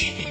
chicken.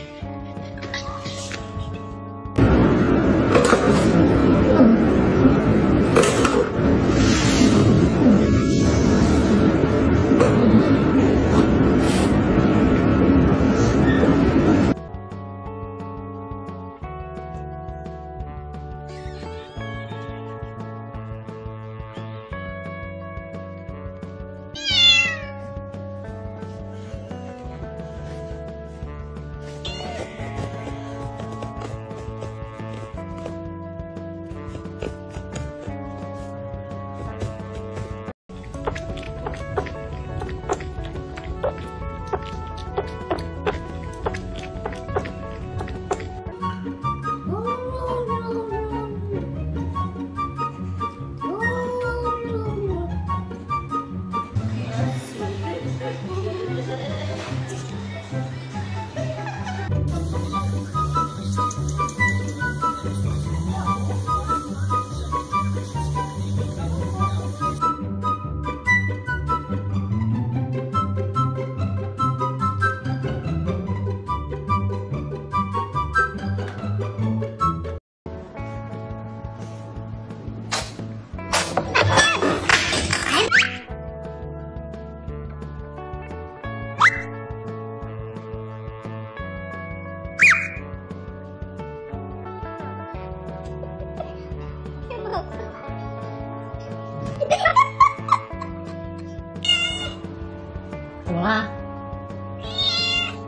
怎么啦？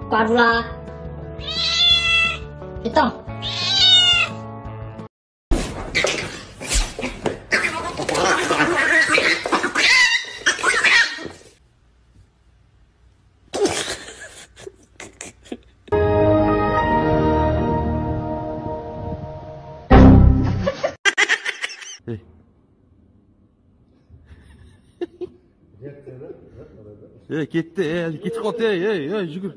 挂住啦？ketdi ketib qoldi ey ey yugur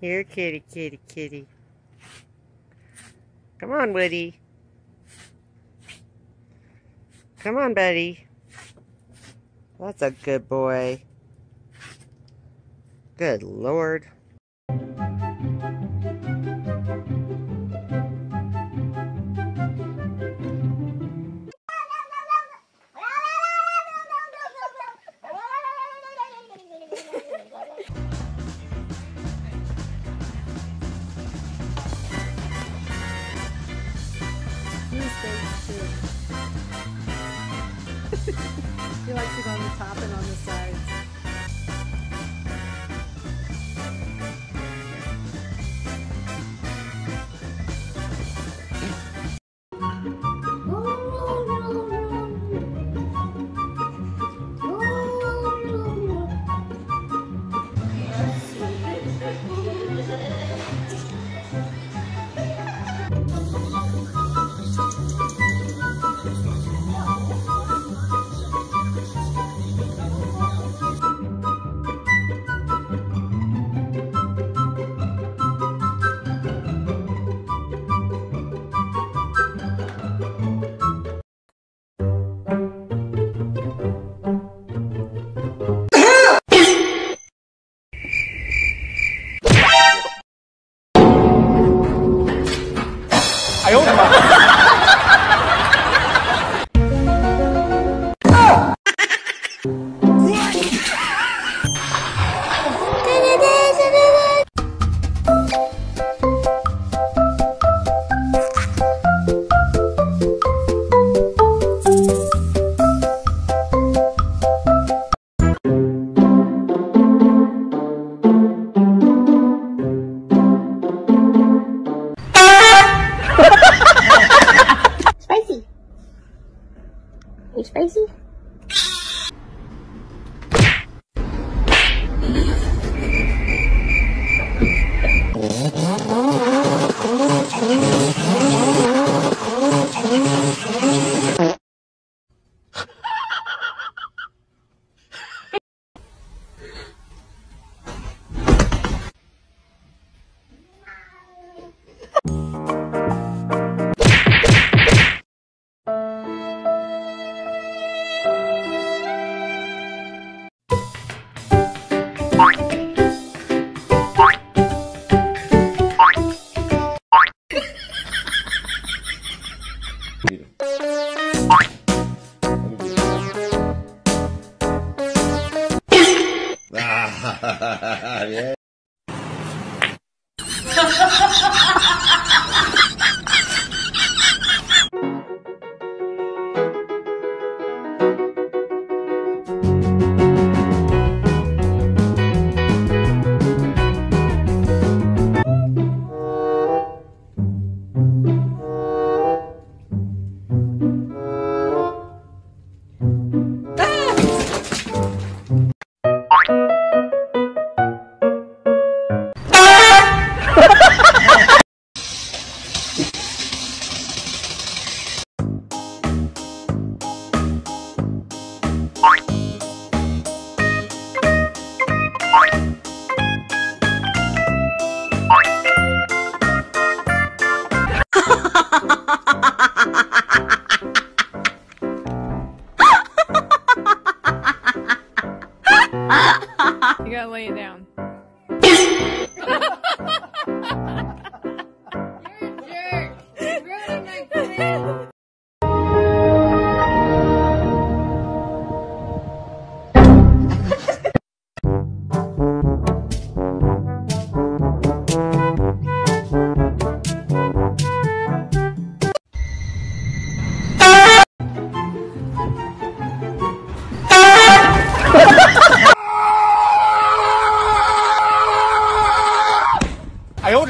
Here, kitty, kitty, kitty. Come on, Woody. Come on, buddy. That's a good boy good lord ¡Ja, ja, ja, ja!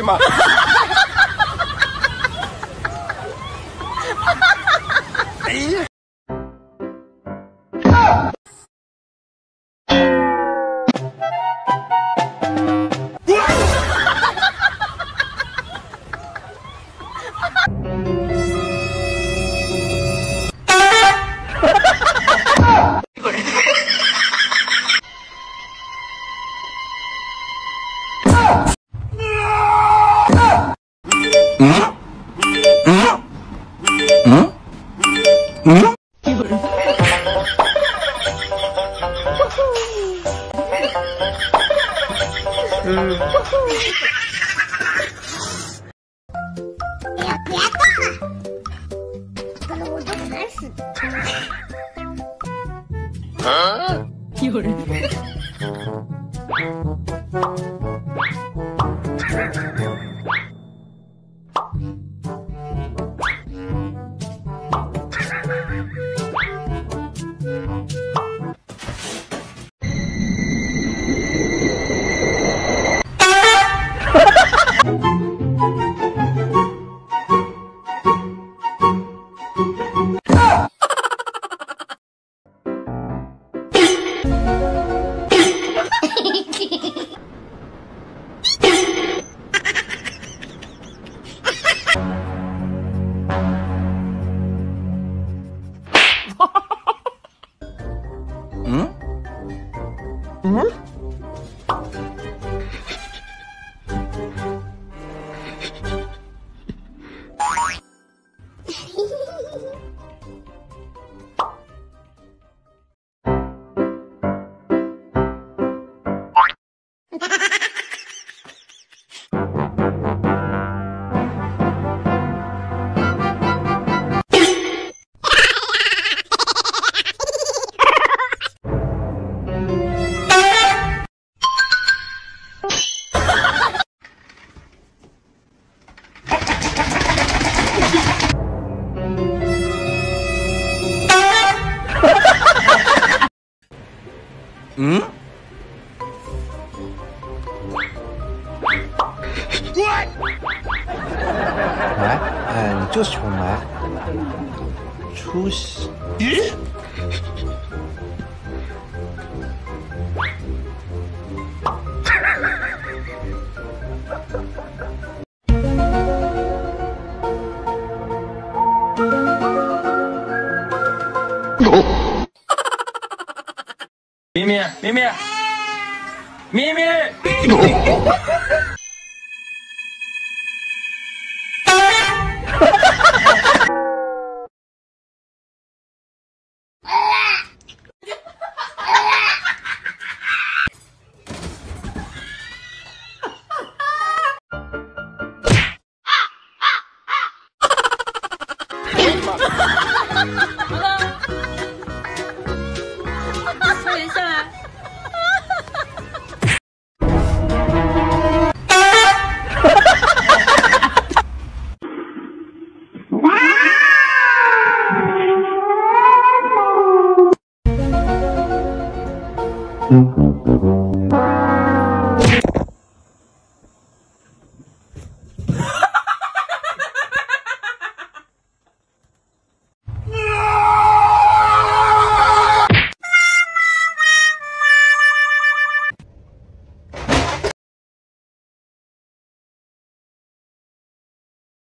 妈。Mm. 哎，你就是穷白，出息！咦？明明明明明明。好了，快点下来！哈哈哈哈哈哈！哇！